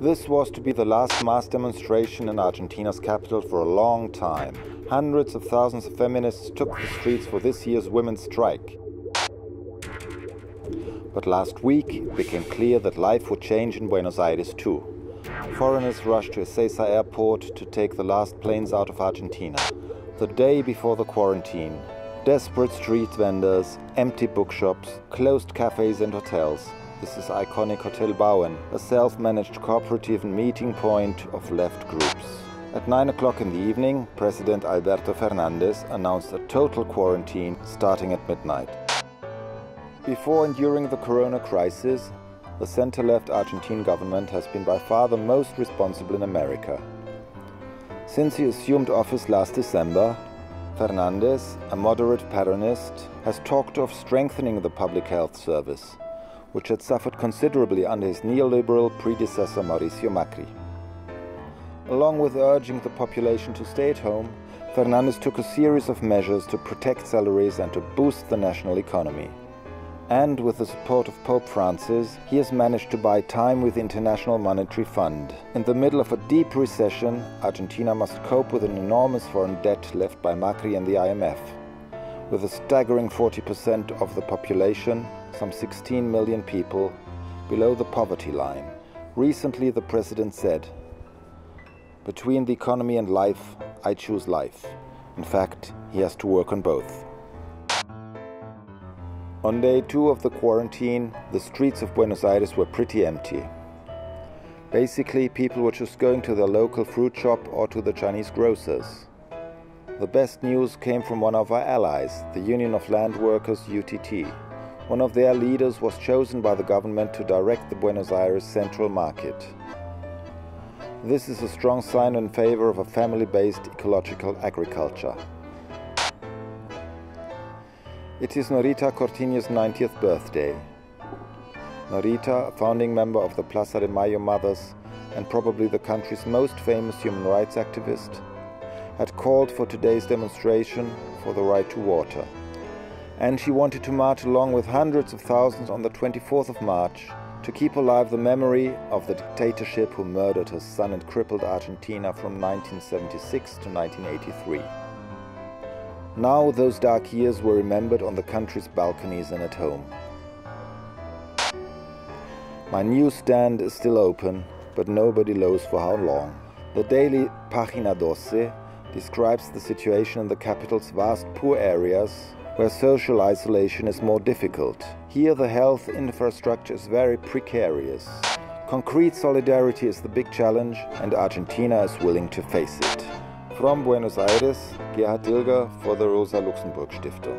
This was to be the last mass demonstration in Argentina's capital for a long time. Hundreds of thousands of feminists took the streets for this year's women's strike. But last week it became clear that life would change in Buenos Aires too. Foreigners rushed to Ezeiza airport to take the last planes out of Argentina. The day before the quarantine, desperate street vendors, empty bookshops, closed cafes and hotels, this is iconic Hotel Bauen, a self-managed cooperative meeting point of left groups. At 9 o'clock in the evening, President Alberto Fernandez announced a total quarantine starting at midnight. Before and during the corona crisis, the center-left Argentine government has been by far the most responsible in America. Since he assumed office last December, Fernandez, a moderate Peronist, has talked of strengthening the public health service which had suffered considerably under his neoliberal predecessor Mauricio Macri. Along with urging the population to stay at home, Fernandez took a series of measures to protect salaries and to boost the national economy. And with the support of Pope Francis, he has managed to buy time with the International Monetary Fund. In the middle of a deep recession, Argentina must cope with an enormous foreign debt left by Macri and the IMF. With a staggering 40% of the population, some 16 million people, below the poverty line. Recently, the president said, Between the economy and life, I choose life. In fact, he has to work on both. On day two of the quarantine, the streets of Buenos Aires were pretty empty. Basically, people were just going to their local fruit shop or to the Chinese grocers. The best news came from one of our allies, the Union of Land Workers UTT. One of their leaders was chosen by the government to direct the Buenos Aires central market. This is a strong sign in favor of a family-based ecological agriculture. It is Norita Cortiñas' 90th birthday. Norita, a founding member of the Plaza de Mayo Mothers and probably the country's most famous human rights activist, had called for today's demonstration for the right to water and she wanted to march along with hundreds of thousands on the 24th of March to keep alive the memory of the dictatorship who murdered her son and crippled Argentina from 1976 to 1983. Now those dark years were remembered on the country's balconies and at home. My newsstand is still open, but nobody knows for how long. The daily Pagina Doce describes the situation in the capital's vast poor areas where social isolation is more difficult. Here the health infrastructure is very precarious. Concrete solidarity is the big challenge and Argentina is willing to face it. From Buenos Aires, Gerhard Dilger for the Rosa Luxemburg Stiftung.